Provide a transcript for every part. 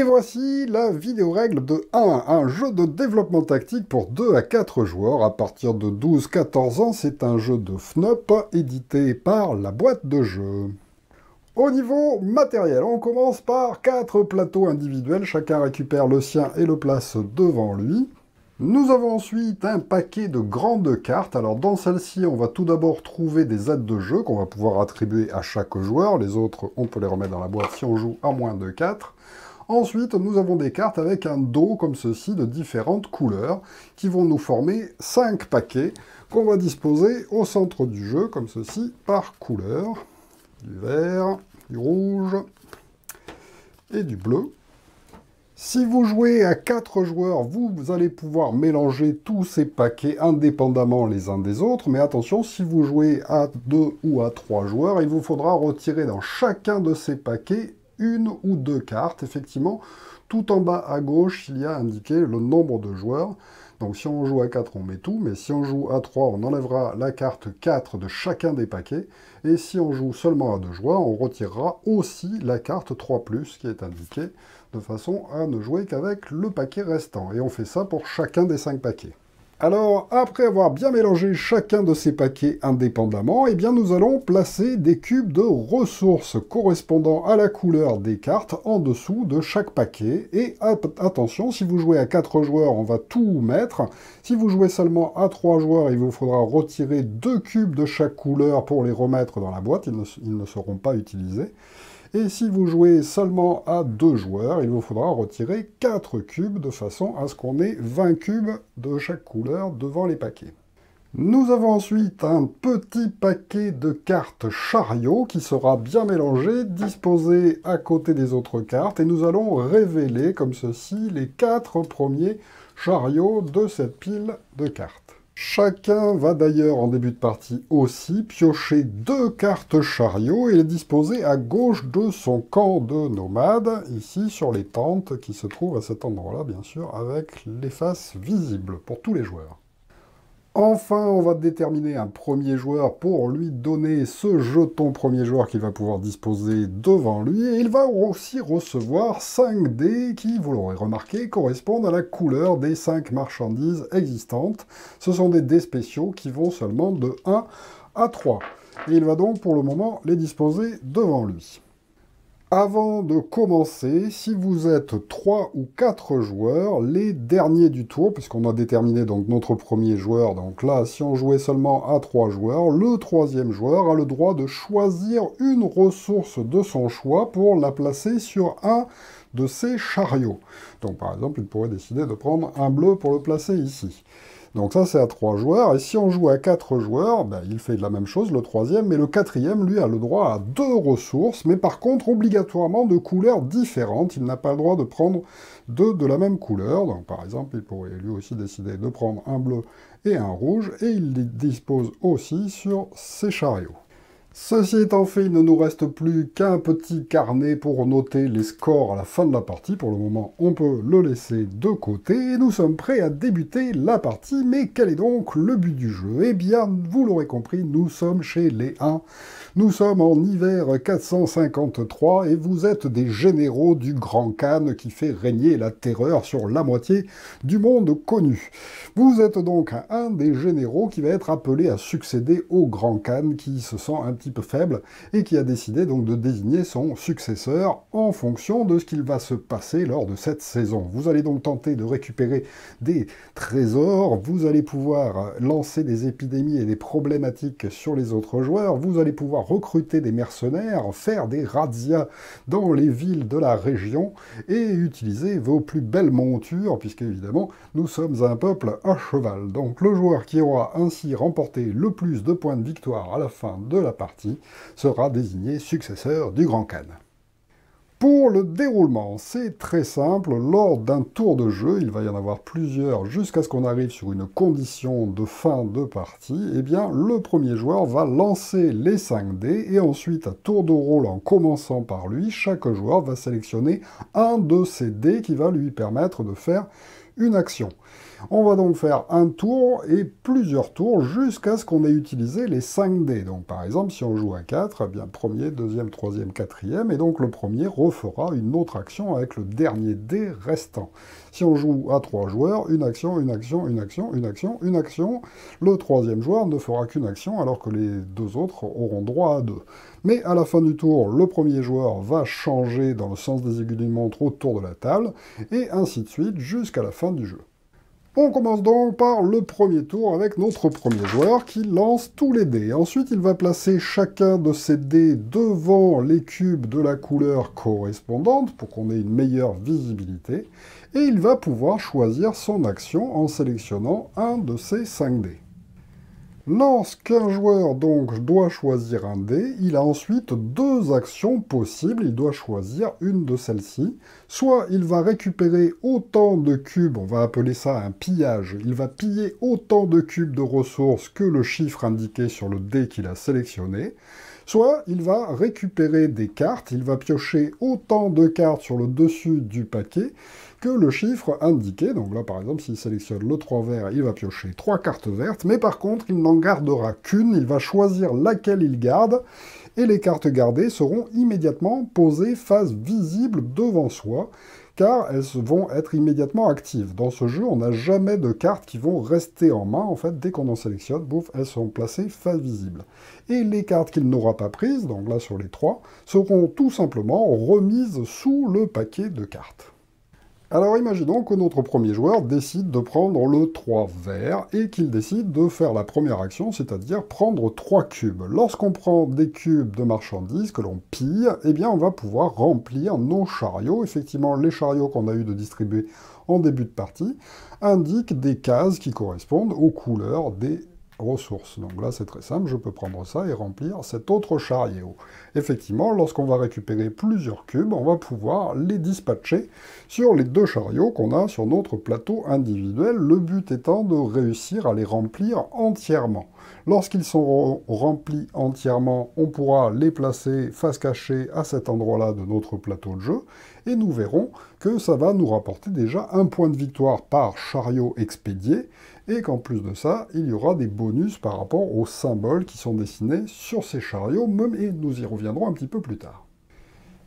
Et voici la vidéo règle de 1, un jeu de développement tactique pour 2 à 4 joueurs à partir de 12-14 ans. C'est un jeu de FNUP édité par la boîte de jeu. Au niveau matériel, on commence par 4 plateaux individuels, chacun récupère le sien et le place devant lui. Nous avons ensuite un paquet de grandes cartes. Alors dans celle-ci, on va tout d'abord trouver des aides de jeu qu'on va pouvoir attribuer à chaque joueur. Les autres, on peut les remettre dans la boîte si on joue à moins de 4. Ensuite, nous avons des cartes avec un dos comme ceci de différentes couleurs qui vont nous former 5 paquets qu'on va disposer au centre du jeu comme ceci par couleur. Du vert, du rouge et du bleu. Si vous jouez à 4 joueurs, vous, allez pouvoir mélanger tous ces paquets indépendamment les uns des autres. Mais attention, si vous jouez à 2 ou à 3 joueurs, il vous faudra retirer dans chacun de ces paquets une ou deux cartes. Effectivement, tout en bas à gauche, il y a indiqué le nombre de joueurs. Donc si on joue à 4, on met tout, mais si on joue à 3, on enlèvera la carte 4 de chacun des paquets. Et si on joue seulement à 2 joueurs, on retirera aussi la carte 3+, qui est indiquée, de façon à ne jouer qu'avec le paquet restant. Et on fait ça pour chacun des 5 paquets. Alors, après avoir bien mélangé chacun de ces paquets indépendamment, eh bien nous allons placer des cubes de ressources correspondant à la couleur des cartes en dessous de chaque paquet. Et attention, si vous jouez à 4 joueurs, on va tout mettre. Si vous jouez seulement à 3 joueurs, il vous faudra retirer 2 cubes de chaque couleur pour les remettre dans la boîte, ils ne, ils ne seront pas utilisés. Et si vous jouez seulement à deux joueurs, il vous faudra retirer 4 cubes de façon à ce qu'on ait 20 cubes de chaque couleur devant les paquets. Nous avons ensuite un petit paquet de cartes chariot qui sera bien mélangé, disposé à côté des autres cartes, et nous allons révéler comme ceci les quatre premiers chariots de cette pile de cartes. Chacun va d'ailleurs en début de partie aussi piocher deux cartes chariot et les disposer à gauche de son camp de nomades, ici sur les tentes qui se trouvent à cet endroit-là, bien sûr, avec les faces visibles pour tous les joueurs. Enfin, on va déterminer un premier joueur pour lui donner ce jeton premier joueur qu'il va pouvoir disposer devant lui. Et il va aussi recevoir 5 dés qui, vous l'aurez remarqué, correspondent à la couleur des 5 marchandises existantes. Ce sont des dés spéciaux qui vont seulement de 1 à 3. Et il va donc pour le moment les disposer devant lui. Avant de commencer, si vous êtes 3 ou 4 joueurs, les derniers du tour, puisqu'on a déterminé donc notre premier joueur, donc là, si on jouait seulement à 3 joueurs, le troisième joueur a le droit de choisir une ressource de son choix pour la placer sur un de ses chariots. Donc par exemple, il pourrait décider de prendre un bleu pour le placer ici. Donc ça, c'est à 3 joueurs. Et si on joue à 4 joueurs, ben, il fait la même chose, le troisième, mais le quatrième, lui, a le droit à deux ressources, mais par contre, obligatoirement de couleurs différentes. Il n'a pas le droit de prendre deux de la même couleur. Donc par exemple, il pourrait lui aussi décider de prendre un bleu et un rouge, et il dispose aussi sur ses chariots. Ceci étant fait, il ne nous reste plus qu'un petit carnet pour noter les scores à la fin de la partie. Pour le moment, on peut le laisser de côté et nous sommes prêts à débuter la partie. Mais quel est donc le but du jeu? Eh bien, vous l'aurez compris, nous sommes chez les 1. Nous sommes en hiver 453 et vous êtes des généraux du Grand Khan qui fait régner la terreur sur la moitié du monde connu. Vous êtes donc un des généraux qui va être appelé à succéder au Grand Khan qui se sent un peu faible et qui a décidé donc de désigner son successeur en fonction de ce qu'il va se passer lors de cette saison. Vous allez donc tenter de récupérer des trésors, vous allez pouvoir lancer des épidémies et des problématiques sur les autres joueurs, vous allez pouvoir recruter des mercenaires, faire des razzias dans les villes de la région et utiliser vos plus belles montures, puisque évidemment nous sommes un peuple à cheval. Donc le joueur qui aura ainsi remporté le plus de points de victoire à la fin de la partie sera désigné successeur du Grand Khan. Pour le déroulement, c'est très simple. Lors d'un tour de jeu, il va y en avoir plusieurs jusqu'à ce qu'on arrive sur une condition de fin de partie. Eh bien, le premier joueur va lancer les 5 dés et ensuite, à tour de rôle, en commençant par lui, chaque joueur va sélectionner un de ces dés qui va lui permettre de faire une action. On va donc faire un tour et plusieurs tours jusqu'à ce qu'on ait utilisé les 5 dés. Donc par exemple, si on joue à 4, eh bien premier, deuxième, troisième, quatrième, et donc le premier refera une autre action avec le dernier dé restant. Si on joue à 3 joueurs, une action, une action, une action, une action, une action, le troisième joueur ne fera qu'une action alors que les deux autres auront droit à deux. Mais à la fin du tour, le premier joueur va changer dans le sens des aiguilles d'une montre autour de la table, et ainsi de suite jusqu'à la fin du jeu. On commence donc par le premier tour avec notre premier joueur qui lance tous les dés. Ensuite, il va placer chacun de ces dés devant les cubes de la couleur correspondante pour qu'on ait une meilleure visibilité. Et il va pouvoir choisir son action en sélectionnant un de ces 5 dés. Lorsqu'un joueur donc doit choisir un dé, il a ensuite deux actions possibles. Il doit choisir une de celles-ci. Soit il va récupérer autant de cubes, on va appeler ça un pillage. Il va piller autant de cubes de ressources que le chiffre indiqué sur le dé qu'il a sélectionné. Soit il va récupérer des cartes, il va piocher autant de cartes sur le dessus du paquet que le chiffre indiqué. Donc là, par exemple, s'il sélectionne le 3 vert, il va piocher 3 cartes vertes, mais par contre, il n'en gardera qu'une, il va choisir laquelle il garde, et les cartes gardées seront immédiatement posées face visible devant soi, car elles vont être immédiatement actives. Dans ce jeu, on n'a jamais de cartes qui vont rester en main, en fait, dès qu'on en sélectionne, elles sont placées face visible. Et les cartes qu'il n'aura pas prises, donc là sur les 3, seront tout simplement remises sous le paquet de cartes. Alors imaginons que notre premier joueur décide de prendre le 3 vert et qu'il décide de faire la première action, c'est-à-dire prendre 3 cubes. Lorsqu'on prend des cubes de marchandises que l'on pille, eh bien on va pouvoir remplir nos chariots. Effectivement, les chariots qu'on a eu de distribuer en début de partie indiquent des cases qui correspondent aux couleurs des ressources. Donc là, c'est très simple, je peux prendre ça et remplir cet autre chariot. Effectivement, lorsqu'on va récupérer plusieurs cubes, on va pouvoir les dispatcher sur les deux chariots qu'on a sur notre plateau individuel, le but étant de réussir à les remplir entièrement. Lorsqu'ils sont remplis entièrement, on pourra les placer face cachée à cet endroit-là de notre plateau de jeu, et nous verrons que ça va nous rapporter déjà un point de victoire par chariot expédié, et qu'en plus de ça, il y aura des bonus par rapport aux symboles qui sont dessinés sur ces chariots, et nous y reviendrons un petit peu plus tard.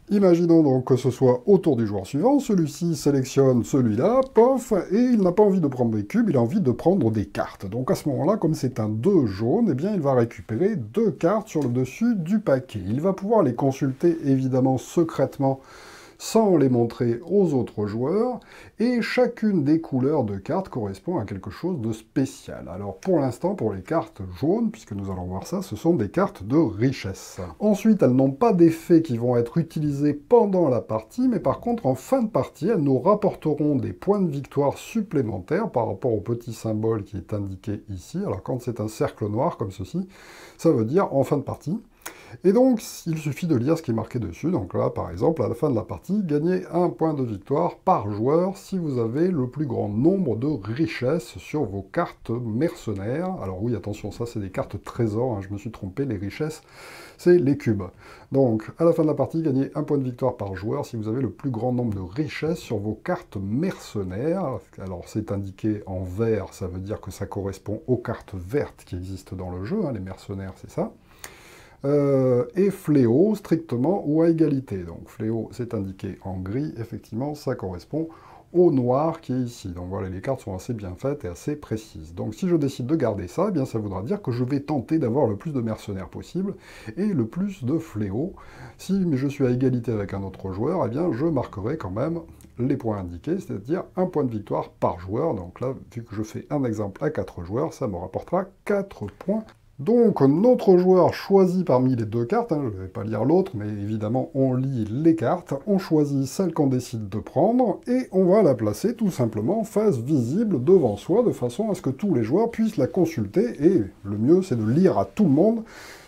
Imaginons donc que ce soit autour du joueur suivant, celui-ci sélectionne celui-là, pof, et il n'a pas envie de prendre des cubes, il a envie de prendre des cartes. Donc à ce moment-là, comme c'est un 2 jaune, eh bien il va récupérer deux cartes sur le dessus du paquet. Il va pouvoir les consulter évidemment secrètement sans les montrer aux autres joueurs, et chacune des couleurs de cartes correspond à quelque chose de spécial. Alors pour l'instant, pour les cartes jaunes, puisque nous allons voir ça, ce sont des cartes de richesse. Ensuite, elles n'ont pas d'effets qui vont être utilisés pendant la partie, mais par contre, en fin de partie, elles nous rapporteront des points de victoire supplémentaires par rapport au petit symbole qui est indiqué ici. Alors quand c'est un cercle noir comme ceci, ça veut dire en fin de partie, et donc, il suffit de lire ce qui est marqué dessus. Donc là, par exemple, à la fin de la partie, gagnez un point de victoire par joueur si vous avez le plus grand nombre de richesses sur vos cartes mercenaires. Alors oui, attention, ça c'est des cartes trésors, hein, je me suis trompé, les richesses, c'est les cubes. Donc, à la fin de la partie, gagnez un point de victoire par joueur si vous avez le plus grand nombre de richesses sur vos cartes mercenaires. Alors, c'est indiqué en vert, ça veut dire que ça correspond aux cartes vertes qui existent dans le jeu, hein, les mercenaires, c'est ça. Euh, et fléau strictement ou à égalité. Donc fléau, c'est indiqué en gris, effectivement, ça correspond au noir qui est ici. Donc voilà, les cartes sont assez bien faites et assez précises. Donc si je décide de garder ça, eh bien ça voudra dire que je vais tenter d'avoir le plus de mercenaires possible et le plus de fléaux. Si je suis à égalité avec un autre joueur, eh bien je marquerai quand même les points indiqués, c'est-à-dire un point de victoire par joueur. Donc là, vu que je fais un exemple à 4 joueurs, ça me rapportera 4 points donc notre joueur choisit parmi les deux cartes, hein, je ne vais pas lire l'autre, mais évidemment on lit les cartes, on choisit celle qu'on décide de prendre, et on va la placer tout simplement face visible devant soi, de façon à ce que tous les joueurs puissent la consulter, et le mieux c'est de lire à tout le monde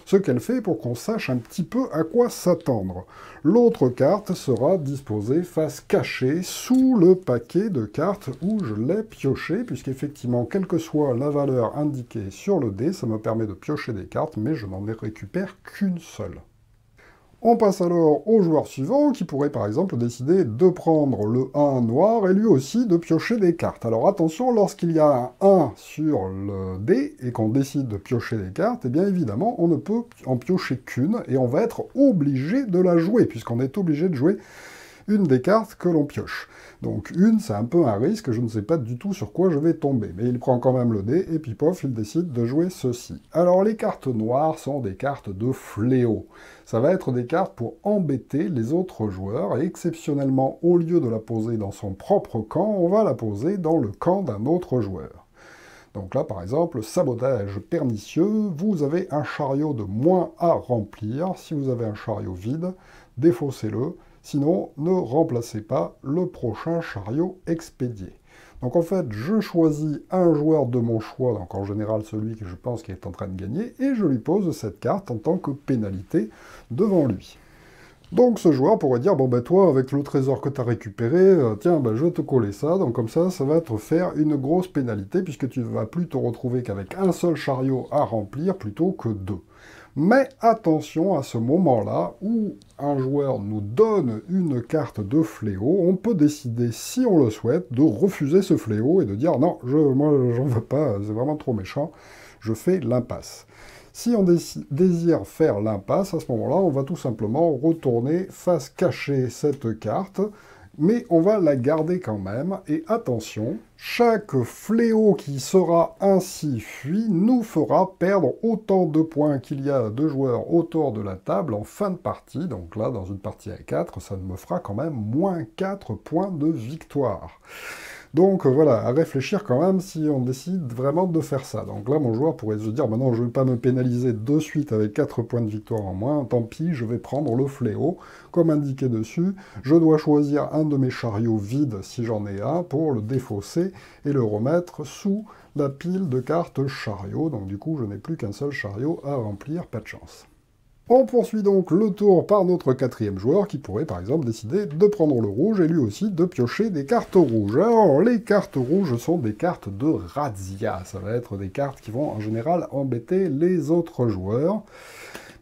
ce qu'elle fait pour qu'on sache un petit peu à quoi s'attendre. L'autre carte sera disposée face cachée sous le paquet de cartes où je l'ai pioché, puisqu'effectivement, quelle que soit la valeur indiquée sur le dé, ça me permet de piocher des cartes, mais je n'en récupère qu'une seule. On passe alors au joueur suivant qui pourrait par exemple décider de prendre le 1 noir et lui aussi de piocher des cartes. Alors attention, lorsqu'il y a un 1 sur le dé et qu'on décide de piocher des cartes, et eh bien évidemment on ne peut en piocher qu'une et on va être obligé de la jouer puisqu'on est obligé de jouer une des cartes que l'on pioche. Donc une, c'est un peu un risque, je ne sais pas du tout sur quoi je vais tomber. Mais il prend quand même le dé, et puis il décide de jouer ceci. Alors les cartes noires sont des cartes de fléau. Ça va être des cartes pour embêter les autres joueurs, et exceptionnellement, au lieu de la poser dans son propre camp, on va la poser dans le camp d'un autre joueur. Donc là, par exemple, sabotage pernicieux, vous avez un chariot de moins à remplir. Si vous avez un chariot vide, défaussez-le. Sinon, ne remplacez pas le prochain chariot expédié. Donc en fait, je choisis un joueur de mon choix, donc en général celui que je pense qu'il est en train de gagner, et je lui pose cette carte en tant que pénalité devant lui. Donc ce joueur pourrait dire, bon ben toi, avec le trésor que tu as récupéré, euh, tiens, ben, je vais te coller ça, donc comme ça, ça va te faire une grosse pénalité, puisque tu ne vas plus te retrouver qu'avec un seul chariot à remplir plutôt que deux. Mais attention à ce moment-là où un joueur nous donne une carte de fléau, on peut décider, si on le souhaite, de refuser ce fléau et de dire non, je, moi j'en veux pas, c'est vraiment trop méchant, je fais l'impasse. Si on désire faire l'impasse, à ce moment-là, on va tout simplement retourner face cachée cette carte, mais on va la garder quand même. Et attention, chaque fléau qui sera ainsi fui nous fera perdre autant de points qu'il y a de joueurs autour de la table en fin de partie. Donc là, dans une partie à 4, ça me fera quand même moins 4 points de victoire. Donc euh, voilà, à réfléchir quand même si on décide vraiment de faire ça. Donc là, mon joueur pourrait se dire, maintenant je ne vais pas me pénaliser de suite avec 4 points de victoire en moins, tant pis, je vais prendre le fléau. Comme indiqué dessus, je dois choisir un de mes chariots vides, si j'en ai un, pour le défausser et le remettre sous la pile de cartes chariot. Donc du coup, je n'ai plus qu'un seul chariot à remplir, pas de chance. On poursuit donc le tour par notre quatrième joueur qui pourrait par exemple décider de prendre le rouge et lui aussi de piocher des cartes rouges. Alors les cartes rouges sont des cartes de razzia, ça va être des cartes qui vont en général embêter les autres joueurs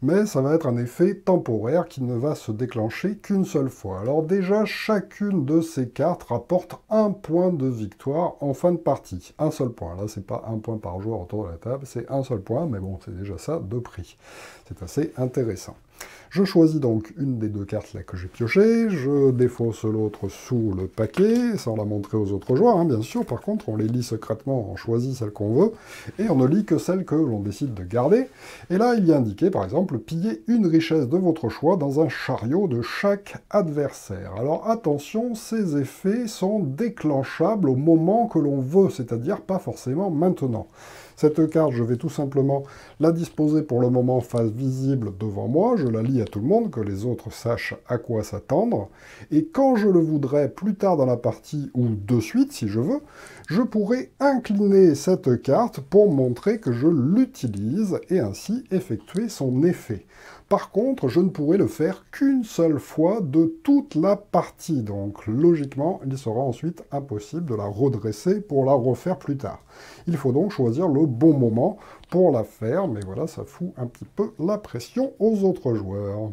mais ça va être un effet temporaire qui ne va se déclencher qu'une seule fois. Alors déjà, chacune de ces cartes rapporte un point de victoire en fin de partie. Un seul point. Là, c'est pas un point par joueur autour de la table, c'est un seul point, mais bon, c'est déjà ça de prix. C'est assez intéressant. Je choisis donc une des deux cartes là que j'ai piochées, je défausse l'autre sous le paquet, sans la montrer aux autres joueurs, hein, bien sûr. Par contre, on les lit secrètement, on choisit celle qu'on veut, et on ne lit que celle que l'on décide de garder. Et là, il y a indiqué, par exemple, piller une richesse de votre choix dans un chariot de chaque adversaire. Alors attention, ces effets sont déclenchables au moment que l'on veut, c'est-à-dire pas forcément maintenant. Cette carte, je vais tout simplement la disposer pour le moment face visible devant moi. Je la lis à tout le monde, que les autres sachent à quoi s'attendre. Et quand je le voudrais plus tard dans la partie, ou de suite si je veux, je pourrais incliner cette carte pour montrer que je l'utilise et ainsi effectuer son effet. Par contre, je ne pourrai le faire qu'une seule fois de toute la partie, donc logiquement, il sera ensuite impossible de la redresser pour la refaire plus tard. Il faut donc choisir le bon moment pour la faire, mais voilà, ça fout un petit peu la pression aux autres joueurs.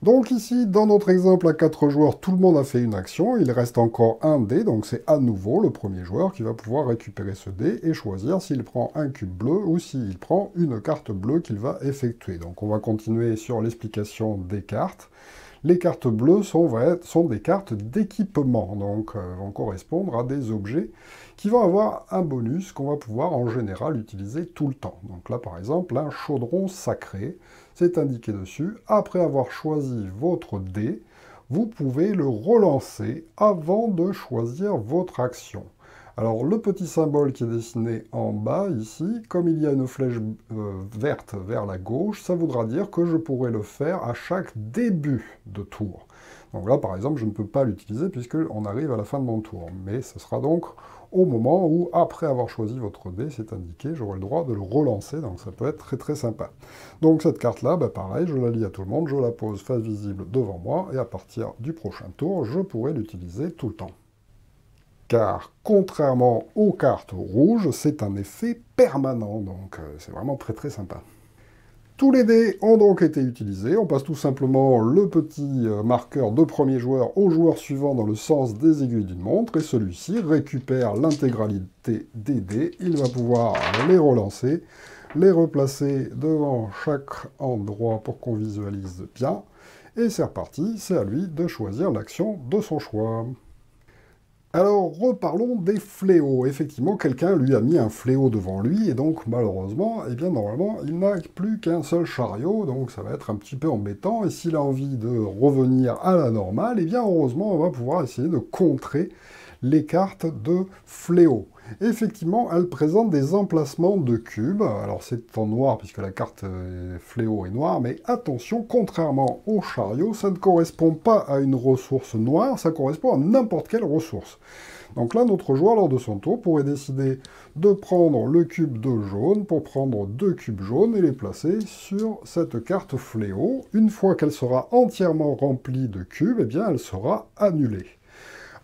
Donc ici, dans notre exemple à 4 joueurs, tout le monde a fait une action, il reste encore un dé, donc c'est à nouveau le premier joueur qui va pouvoir récupérer ce dé et choisir s'il prend un cube bleu ou s'il prend une carte bleue qu'il va effectuer. Donc on va continuer sur l'explication des cartes. Les cartes bleues sont, sont des cartes d'équipement, donc euh, vont correspondre à des objets qui vont avoir un bonus qu'on va pouvoir en général utiliser tout le temps. Donc là par exemple, un chaudron sacré, c'est indiqué dessus. Après avoir choisi votre dé, vous pouvez le relancer avant de choisir votre action. Alors le petit symbole qui est dessiné en bas ici, comme il y a une flèche euh, verte vers la gauche, ça voudra dire que je pourrais le faire à chaque début de tour. Donc là par exemple je ne peux pas l'utiliser puisqu'on arrive à la fin de mon tour. Mais ce sera donc au moment où, après avoir choisi votre dé, c'est indiqué, j'aurai le droit de le relancer, donc ça peut être très très sympa. Donc cette carte-là, bah, pareil, je la lis à tout le monde, je la pose face visible devant moi, et à partir du prochain tour, je pourrai l'utiliser tout le temps. Car, contrairement aux cartes rouges, c'est un effet permanent, donc euh, c'est vraiment très très sympa. Tous les dés ont donc été utilisés. On passe tout simplement le petit euh, marqueur de premier joueur au joueur suivant dans le sens des aiguilles d'une montre, et celui-ci récupère l'intégralité des dés. Il va pouvoir les relancer, les replacer devant chaque endroit pour qu'on visualise bien. Et c'est reparti, c'est à lui de choisir l'action de son choix. Alors, reparlons des fléaux. Effectivement, quelqu'un lui a mis un fléau devant lui, et donc, malheureusement, eh bien, normalement, il n'a plus qu'un seul chariot, donc ça va être un petit peu embêtant, et s'il a envie de revenir à la normale, eh bien, heureusement, on va pouvoir essayer de contrer les cartes de fléau. Effectivement, elle présente des emplacements de cubes. Alors c'est en noir puisque la carte fléau est noire, mais attention, contrairement au chariot, ça ne correspond pas à une ressource noire, ça correspond à n'importe quelle ressource. Donc là, notre joueur, lors de son tour, pourrait décider de prendre le cube de jaune pour prendre deux cubes jaunes et les placer sur cette carte fléau. Une fois qu'elle sera entièrement remplie de cubes, eh bien, elle sera annulée.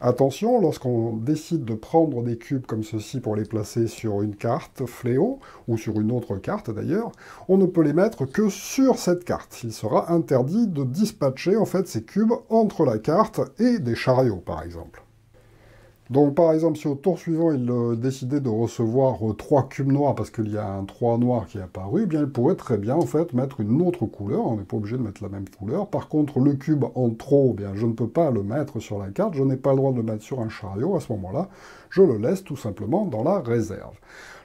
Attention, lorsqu'on décide de prendre des cubes comme ceci pour les placer sur une carte fléau, ou sur une autre carte d'ailleurs, on ne peut les mettre que sur cette carte. Il sera interdit de dispatcher en fait ces cubes entre la carte et des chariots par exemple. Donc par exemple, si au tour suivant, il euh, décidait de recevoir euh, trois cubes noirs parce qu'il y a un 3 noir qui est apparu, eh bien il pourrait très bien en fait mettre une autre couleur, on n'est pas obligé de mettre la même couleur. Par contre, le cube en trop, eh bien je ne peux pas le mettre sur la carte, je n'ai pas le droit de le mettre sur un chariot, à ce moment-là, je le laisse tout simplement dans la réserve.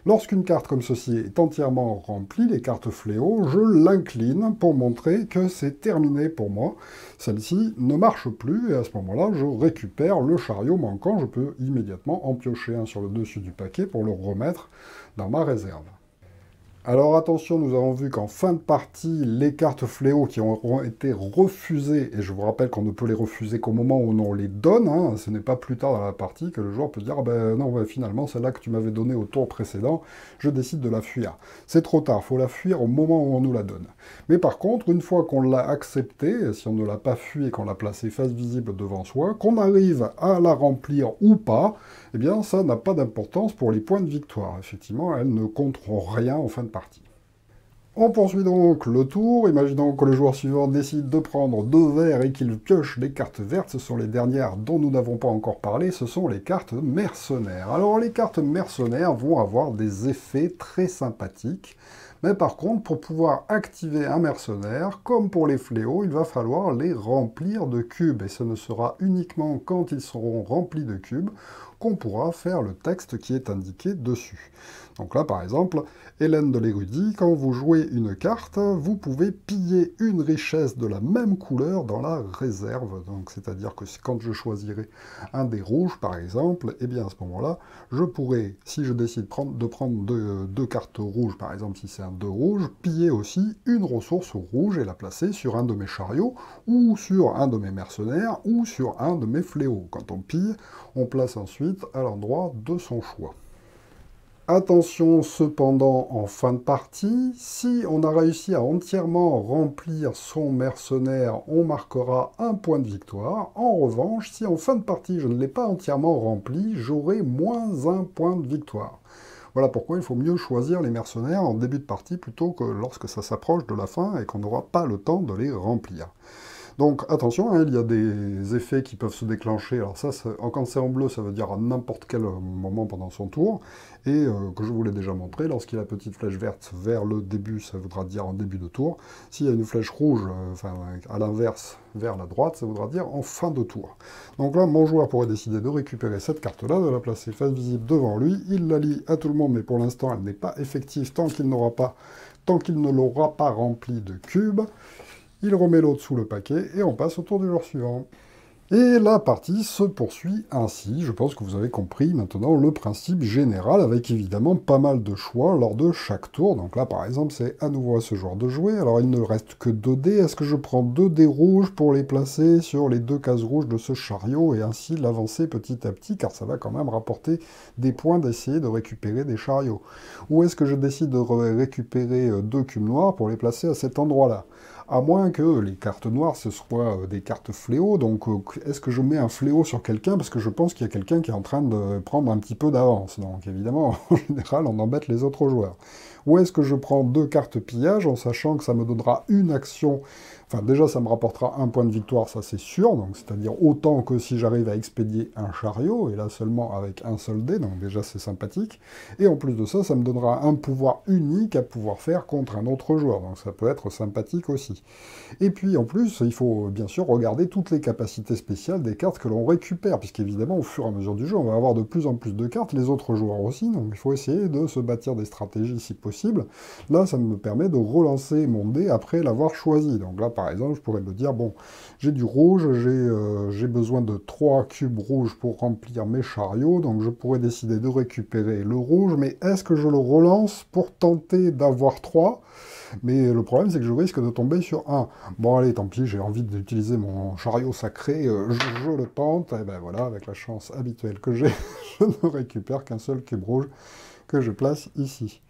Lorsqu'une carte comme ceci est entièrement remplie, les cartes fléau, je l'incline pour montrer que c'est terminé pour moi. Celle-ci ne marche plus, et à ce moment-là, je récupère le chariot manquant. Je peux immédiatement en piocher un sur le dessus du paquet pour le remettre dans ma réserve. Alors attention, nous avons vu qu'en fin de partie, les cartes fléaux qui auront été refusées, et je vous rappelle qu'on ne peut les refuser qu'au moment où on les donne, hein, ce n'est pas plus tard dans la partie que le joueur peut dire ah ben non, finalement, celle-là que tu m'avais donnée au tour précédent, je décide de la fuir. C'est trop tard, il faut la fuir au moment où on nous la donne. Mais par contre, une fois qu'on l'a acceptée, si on ne l'a pas fui et qu'on l'a placée face visible devant soi, qu'on arrive à la remplir ou pas, eh bien ça n'a pas d'importance pour les points de victoire. Effectivement, elles ne compteront rien en fin de On poursuit donc le tour. Imaginons que le joueur suivant décide de prendre deux verts et qu'il pioche des cartes vertes. Ce sont les dernières dont nous n'avons pas encore parlé. Ce sont les cartes mercenaires. Alors les cartes mercenaires vont avoir des effets très sympathiques. Mais par contre, pour pouvoir activer un mercenaire, comme pour les fléaux, il va falloir les remplir de cubes. Et ce ne sera uniquement quand ils seront remplis de cubes qu'on pourra faire le texte qui est indiqué dessus. Donc là, par exemple, Hélène de l'érudit, quand vous jouez une carte, vous pouvez piller une richesse de la même couleur dans la réserve. Donc, c'est-à-dire que quand je choisirai un des rouges, par exemple, eh bien à ce moment-là, je pourrais, si je décide de prendre deux, cartes rouges, par exemple, si c'est un 2 rouge, piller aussi une ressource rouge et la placer sur un de mes chariots, ou sur un de mes mercenaires, ou sur un de mes fléaux. Quand on pille, on place ensuite à l'endroit de son choix. Attention cependant en fin de partie, si on a réussi à entièrement remplir son mercenaire, on marquera un point de victoire. En revanche, si en fin de partie je ne l'ai pas entièrement rempli, j'aurai moins un point de victoire. Voilà pourquoi il faut mieux choisir les mercenaires en début de partie plutôt que lorsque ça s'approche de la fin et qu'on n'aura pas le temps de les remplir. Donc attention, hein, il y a des effets qui peuvent se déclencher. Alors ça, quand c'est en bleu, ça veut dire à n'importe quel moment pendant son tour. Et euh, que je vous l'ai déjà montré, lorsqu'il a la petite flèche verte vers le début, ça voudra dire en début de tour. S'il y a une flèche rouge, euh, à l'inverse, vers la droite, ça voudra dire en fin de tour. Donc là, mon joueur pourrait décider de récupérer cette carte-là, de la placer face visible devant lui. Il la lit à tout le monde, mais pour l'instant, elle n'est pas effective tant qu'il n'aura pas, tant qu'il ne l'aura pas rempli de cubes. Il remet l'autre sous le paquet et on passe au tour du jour suivant. Et la partie se poursuit ainsi. Je pense que vous avez compris maintenant le principe général, avec évidemment pas mal de choix lors de chaque tour. Donc là, par exemple, c'est à nouveau à ce joueur de jouer. Alors il ne reste que 2 dés. Est-ce que je prends 2 dés rouges pour les placer sur les deux cases rouges de ce chariot et ainsi l'avancer petit à petit, car ça va quand même rapporter des points d'essayer de récupérer des chariots Ou est-ce que je décide de récupérer euh, deux cubes noirs pour les placer à cet endroit-là? À moins que les cartes noires, ce soient euh, des cartes fléau. Donc, euh, est-ce que je mets un fléau sur quelqu'un Parce que je pense qu'il y a quelqu'un qui est en train de prendre un petit peu d'avance? Donc, évidemment, en général, on embête les autres joueurs. Ou est-ce que je prends deux cartes pillage en sachant que ça me donnera une action Enfin, déjà, ça me rapportera un point de victoire, ça c'est sûr, donc c'est-à-dire autant que si j'arrive à expédier un chariot, et là seulement avec un seul dé, donc déjà c'est sympathique. Et en plus de ça, ça me donnera un pouvoir unique à pouvoir faire contre un autre joueur, donc ça peut être sympathique aussi. Et puis en plus, il faut bien sûr regarder toutes les capacités spéciales des cartes que l'on récupère, puisqu'évidemment, au fur et à mesure du jeu, on va avoir de plus en plus de cartes, les autres joueurs aussi, donc il faut essayer de se bâtir des stratégies si possible. Là, ça me permet de relancer mon dé après l'avoir choisi. Donc là, par exemple, je pourrais me dire, bon, j'ai du rouge, euh, j'ai besoin de 3 cubes rouges pour remplir mes chariots, donc je pourrais décider de récupérer le rouge, mais est-ce que je le relance pour tenter d'avoir 3 mais le problème, c'est que je risque de tomber sur 1. Bon, allez, tant pis, j'ai envie d'utiliser mon chariot sacré, euh, je, le tente, et ben voilà, avec la chance habituelle que j'ai, je ne récupère qu'un seul cube rouge que je place ici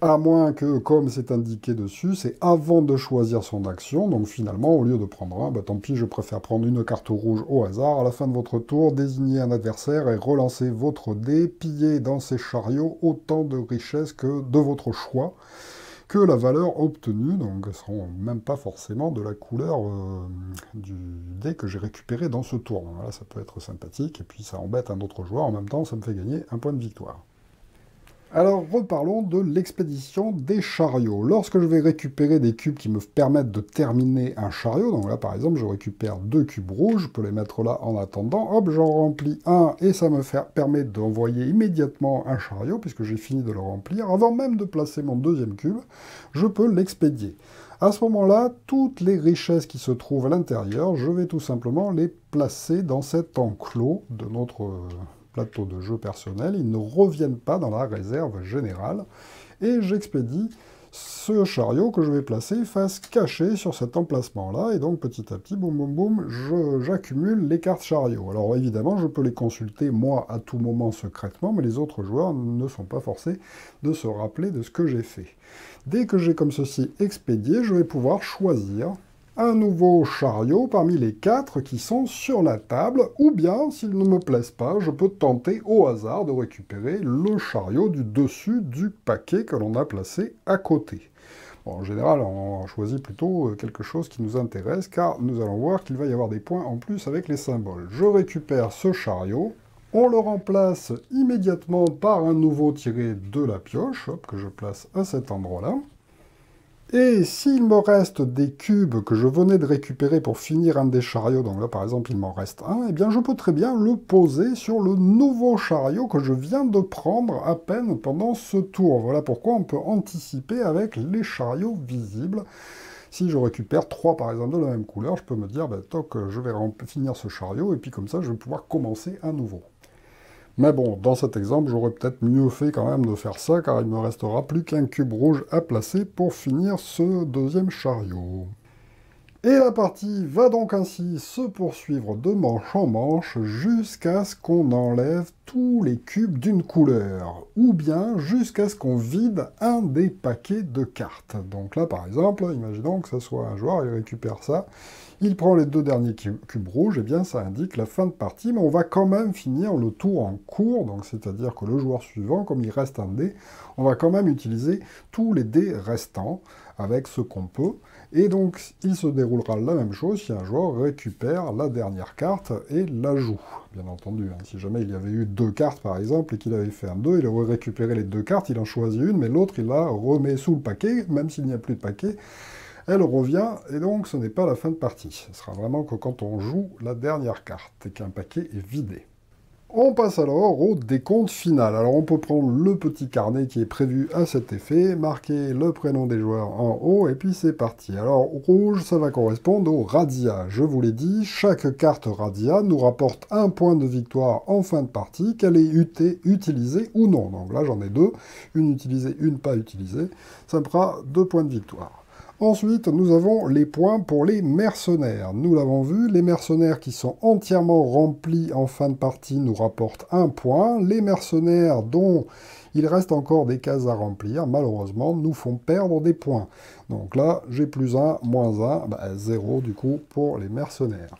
à moins que, comme c'est indiqué dessus, c'est avant de choisir son action, donc finalement, au lieu de prendre un, bah, tant pis, je préfère prendre une carte rouge au hasard, à la fin de votre tour, désigner un adversaire et relancer votre dé, piller dans ses chariots autant de richesses que de votre choix, que la valeur obtenue, donc elles seront même pas forcément de la couleur euh, du dé que j'ai récupéré dans ce tour. voilà, ça peut être sympathique, et puis ça embête un autre joueur, en même temps ça me fait gagner un point de victoire. Alors reparlons de l'expédition des chariots. Lorsque je vais récupérer des cubes qui me permettent de terminer un chariot, donc là par exemple je récupère deux cubes rouges, je peux les mettre là en attendant, hop j'en remplis un et ça me permet d'envoyer immédiatement un chariot puisque j'ai fini de le remplir. Avant même de placer mon deuxième cube, je peux l'expédier. À ce moment-là, toutes les richesses qui se trouvent à l'intérieur, je vais tout simplement les placer dans cet enclos de notre plateau de jeu personnel, ils ne reviennent pas dans la réserve générale, et j'expédie ce chariot que je vais placer face cachée sur cet emplacement-là, et donc petit à petit, boum boum boum, j'accumule les cartes chariot. Alors évidemment, je peux les consulter moi à tout moment secrètement, mais les autres joueurs ne sont pas forcés de se rappeler de ce que j'ai fait. Dès que j'ai comme ceci expédié, je vais pouvoir choisir un nouveau chariot parmi les quatre qui sont sur la table, ou bien, s'ils ne me plaisent pas, je peux tenter au hasard de récupérer le chariot du dessus du paquet que l'on a placé à côté. en général, on choisit plutôt euh, quelque chose qui nous intéresse, car nous allons voir qu'il va y avoir des points en plus avec les symboles. Je récupère ce chariot, on le remplace immédiatement par un nouveau tiré de la pioche, que je place à cet endroit-là. Et s'il me reste des cubes que je venais de récupérer pour finir un des chariots, donc là par exemple il m'en reste un, eh bien je peux très bien le poser sur le nouveau chariot que je viens de prendre à peine pendant ce tour. Voilà pourquoi on peut anticiper avec les chariots visibles. Si je récupère trois par exemple de la même couleur, je peux me dire, ben, toc, je vais finir ce chariot, et puis comme ça je vais pouvoir commencer à nouveau. Mais bon, dans cet exemple, j'aurais peut-être mieux fait quand même de faire ça, car il me restera plus qu'un cube rouge à placer pour finir ce deuxième chariot. Et la partie va donc ainsi se poursuivre de manche en manche jusqu'à ce qu'on enlève tous les cubes d'une couleur, ou bien jusqu'à ce qu'on vide un des paquets de cartes. Donc là par exemple, imaginons que ce soit un joueur, il récupère ça, il prend les deux derniers cubes rouges, et bien ça indique la fin de partie, mais on va quand même finir le tour en cours, donc c'est-à-dire que le joueur suivant, comme il reste un dé, on va quand même utiliser tous les dés restants avec ce qu'on peut, et donc, il se déroulera la même chose si un joueur récupère la dernière carte et la joue. Bien entendu, hein. si jamais il y avait eu deux cartes par exemple et qu'il avait fait un 2, il aurait récupéré les deux cartes, il en choisit une, mais l'autre il la remet sous le paquet, même s'il n'y a plus de paquet, elle revient, et donc ce n'est pas la fin de partie. Ce sera vraiment que quand on joue la dernière carte et qu'un paquet est vidé. On passe alors au décompte final. Alors on peut prendre le petit carnet qui est prévu à cet effet, marquer le prénom des joueurs en haut, et puis c'est parti. Alors rouge, ça va correspondre au Radia. Je vous l'ai dit, chaque carte Radia nous rapporte un point de victoire en fin de partie, qu'elle été utilisée ou non. Donc là j'en ai deux, une utilisée, une pas utilisée. Ça me fera deux points de victoire. Ensuite, nous avons les points pour les mercenaires. Nous l'avons vu, les mercenaires qui sont entièrement remplis en fin de partie nous rapportent un point. Les mercenaires dont il reste encore des cases à remplir, malheureusement, nous font perdre des points. Donc là, j'ai plus 1, moins 1, 0 bah, du coup pour les mercenaires.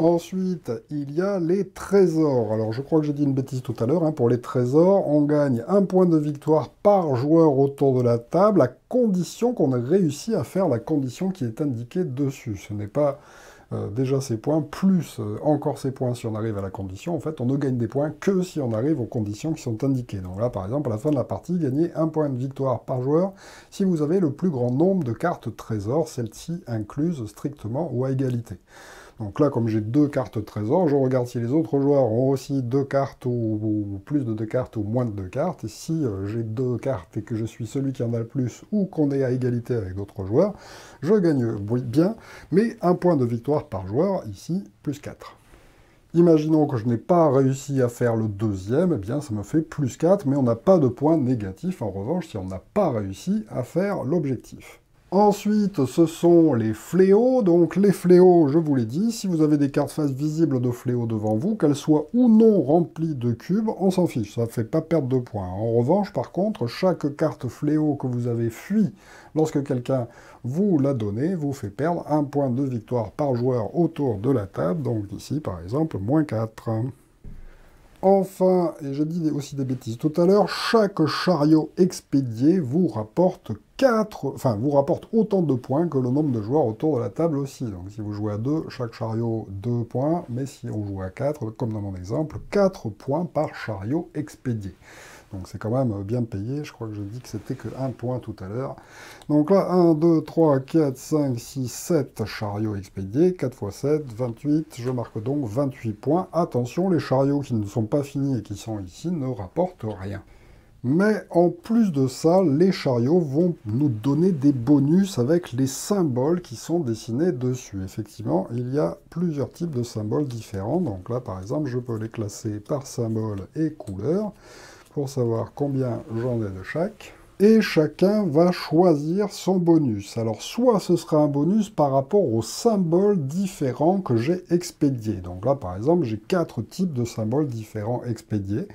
Ensuite, il y a les trésors. Alors, je crois que j'ai dit une bêtise tout à l'heure. Hein. Pour les trésors, on gagne un point de victoire par joueur autour de la table, à condition qu'on ait réussi à faire la condition qui est indiquée dessus. Ce n'est pas euh, déjà ces points, plus euh, encore ces points si on arrive à la condition. En fait, on ne gagne des points que si on arrive aux conditions qui sont indiquées. Donc là, par exemple, à la fin de la partie, gagnez un point de victoire par joueur si vous avez le plus grand nombre de cartes trésors, celles-ci incluses strictement ou à égalité. Donc là, comme j'ai deux cartes trésor, je regarde si les autres joueurs ont aussi deux cartes ou, plus de deux cartes ou moins de deux cartes. Et si euh, j'ai deux cartes et que je suis celui qui en a le plus ou qu'on est à égalité avec d'autres joueurs, je gagne bien, mais un point de victoire par joueur, ici, plus 4. Imaginons que je n'ai pas réussi à faire le deuxième, eh bien ça me fait plus 4, mais on n'a pas de point négatif en revanche si on n'a pas réussi à faire l'objectif. Ensuite, ce sont les fléaux. Donc les fléaux, je vous l'ai dit, si vous avez des cartes face visibles de fléaux devant vous, qu'elles soient ou non remplies de cubes, on s'en fiche, ça ne fait pas perdre de points. En revanche, par contre, chaque carte fléau que vous avez fui lorsque quelqu'un vous l'a donné, vous fait perdre un point de victoire par joueur autour de la table. Donc ici, par exemple, moins 4. Enfin, et j'ai dit aussi des bêtises tout à l'heure, chaque chariot expédié vous rapporte 4, enfin, vous rapporte autant de points que le nombre de joueurs autour de la table aussi. Donc si vous jouez à 2, chaque chariot 2 points, mais si on joue à 4, comme dans mon exemple, 4 points par chariot expédié. Donc c'est quand même bien payé, je crois que j'ai dit que c'était que 1 point tout à l'heure. Donc là, 1, 2, 3, 4, 5, 6, 7 chariots expédiés, 4 x 7, 28, je marque donc 28 points. Attention, les chariots qui ne sont pas finis et qui sont ici ne rapportent rien. Mais en plus de ça, les chariots vont nous donner des bonus avec les symboles qui sont dessinés dessus. Effectivement, il y a plusieurs types de symboles différents. Donc là, par exemple, je peux les classer par symbole et couleur pour savoir combien j'en ai de chaque. Et chacun va choisir son bonus. Alors soit ce sera un bonus par rapport aux symboles différents que j'ai expédiés. Donc là par exemple j'ai quatre types de symboles différents expédiés.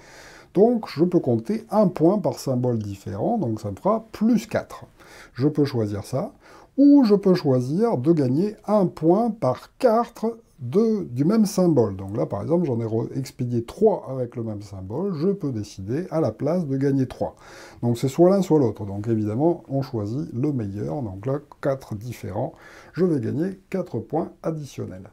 Donc je peux compter un point par symbole différent, donc ça me fera plus 4. Je peux choisir ça, ou je peux choisir de gagner un point par carte du même symbole. Donc là, par exemple, j'en ai expédié 3 avec le même symbole, je peux décider à la place de gagner 3. Donc c'est soit l'un, soit l'autre. Donc évidemment, on choisit le meilleur. Donc là, 4 différents, je vais gagner 4 points additionnels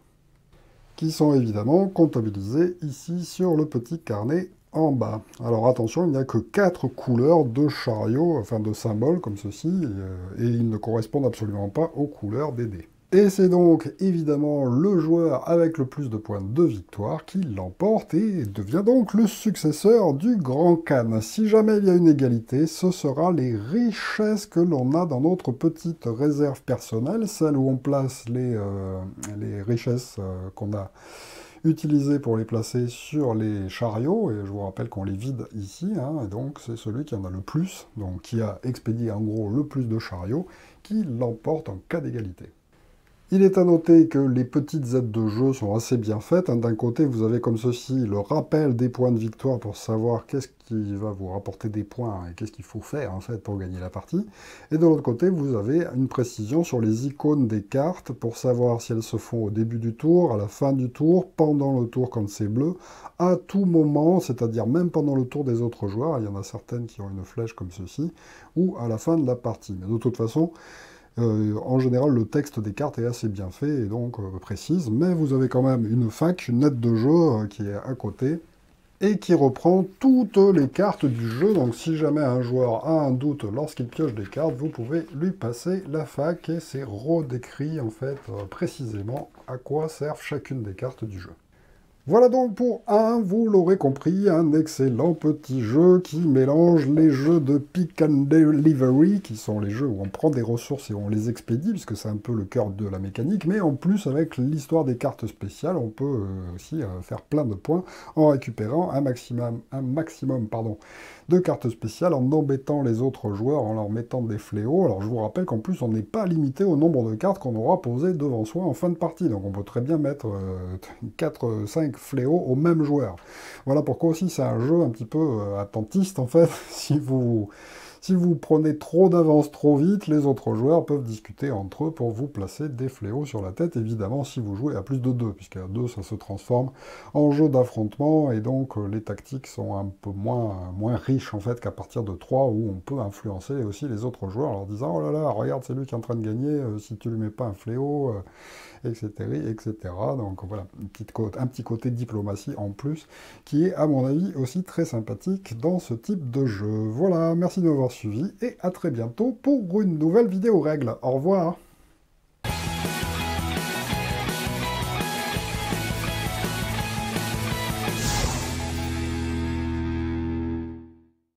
qui sont évidemment comptabilisés ici sur le petit carnet Alors attention, il n'y a que 4 couleurs de chariots, enfin de symboles comme ceci, et, euh, et ils ne correspondent absolument pas aux couleurs des dés. Et c'est donc évidemment le joueur avec le plus de points de victoire qui l'emporte et devient donc le successeur du Grand Khan. Si jamais il y a une égalité, ce sera les richesses que l'on a dans notre petite réserve personnelle, celle où on place les, euh, richesses euh, qu'on a utilisées pour les placer sur les chariots, et je vous rappelle qu'on les vide ici, hein, et donc c'est celui qui en a le plus, donc qui a expédié en gros le plus de chariots, qui l'emporte en cas d'égalité. Il est à noter que les petites aides de jeu sont assez bien faites. Hein. D'un côté, vous avez comme ceci le rappel des points de victoire pour savoir qu'est-ce qui va vous rapporter des points et qu'est-ce qu'il faut faire en fait pour gagner la partie. Et de l'autre côté, vous avez une précision sur les icônes des cartes pour savoir si elles se font au début du tour, à la fin du tour, pendant le tour quand c'est bleu, à tout moment, c'est-à-dire même pendant le tour des autres joueurs. Il y en a certaines qui ont une flèche comme ceci, ou à la fin de la partie. Mais de toute façon, euh, en général, le texte des cartes est assez bien fait et donc euh, précise, mais vous avez quand même une fac, une aide de jeu euh, qui est à côté et qui reprend toutes les cartes du jeu. Donc si jamais un joueur a un doute lorsqu'il pioche des cartes, vous pouvez lui passer la fac et c'est redécrit en fait précisément à quoi servent chacune des cartes du jeu. Voilà donc pour un, vous l'aurez compris, un excellent petit jeu qui mélange les jeux de pick and delivery, qui sont les jeux où on prend des ressources et on les expédie, puisque c'est un peu le cœur de la mécanique, mais en plus avec l'histoire des cartes spéciales, on peut euh, aussi euh, faire plein de points en récupérant un maximum, un maximum pardon, de cartes spéciales, en embêtant les autres joueurs, en leur mettant des fléaux. Alors je vous rappelle qu'en plus on n'est pas limité au nombre de cartes qu'on aura posées devant soi en fin de partie, donc on peut très bien mettre 4, 5 fléau au même joueur. Voilà pourquoi aussi c'est un jeu un petit peu euh, attentiste en fait. si vous si vous prenez trop d'avance trop vite, les autres joueurs peuvent discuter entre eux pour vous placer des fléaux sur la tête, évidemment si vous jouez à plus de 2, puisqu'à 2 ça se transforme en jeu d'affrontement, et donc euh, les tactiques sont un peu moins, riches en fait qu'à partir de 3, où on peut influencer aussi les autres joueurs en leur disant « Oh là là, regarde, c'est lui qui est en train de gagner, euh, si tu lui mets pas un fléau, etc. etc. » Donc voilà, une petite un petit côté diplomatie en plus, qui est à mon avis aussi très sympathique dans ce type de jeu. Voilà, merci de m'avoir suivi et à très bientôt pour une nouvelle vidéo règle. Au revoir